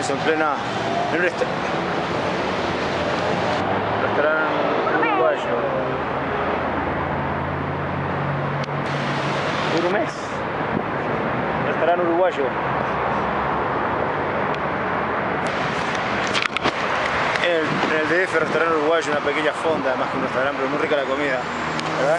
Lorenzo, en plena... En un restaurante uruguayo. Urumés. Restaurante uruguayo. En el, en el DF, restaurante uruguayo, una pequeña fonda, más que un restaurante, pero muy rica la comida. ¿Verdad?